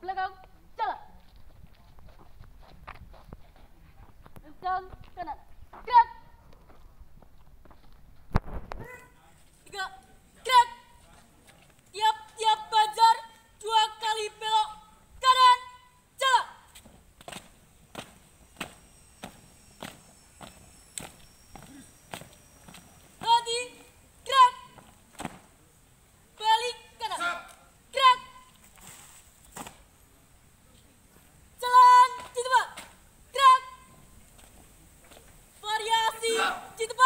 belakang. Jalan. Belakang, kanan. 记得吗？